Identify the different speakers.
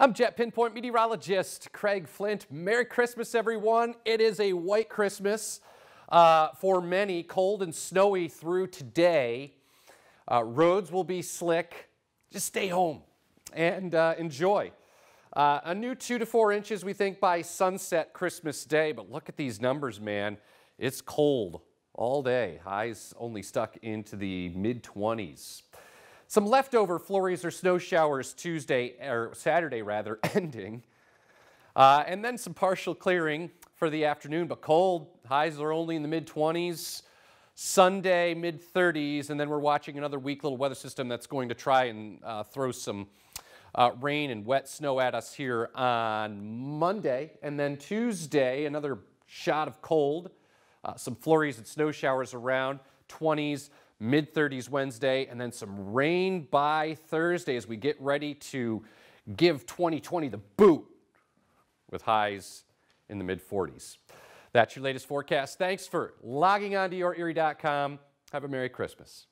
Speaker 1: I'm Jet Pinpoint meteorologist Craig Flint. Merry Christmas, everyone. It is a white Christmas uh, for many, cold and snowy through today. Uh, roads will be slick. Just stay home and uh, enjoy. Uh, a new two to four inches, we think, by sunset Christmas Day. But look at these numbers, man. It's cold all day. Highs only stuck into the mid 20s. Some leftover flurries or snow showers Tuesday, or Saturday rather, ending. Uh, and then some partial clearing for the afternoon, but cold. Highs are only in the mid 20s. Sunday, mid 30s, and then we're watching another weak little weather system that's going to try and uh, throw some uh, rain and wet snow at us here on Monday. And then Tuesday, another shot of cold, uh, some flurries and snow showers around, 20s mid 30s Wednesday, and then some rain by Thursday as we get ready to give 2020 the boot with highs in the mid 40s. That's your latest forecast. Thanks for logging on to yourerie.com. Have a Merry Christmas.